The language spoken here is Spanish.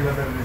Debo.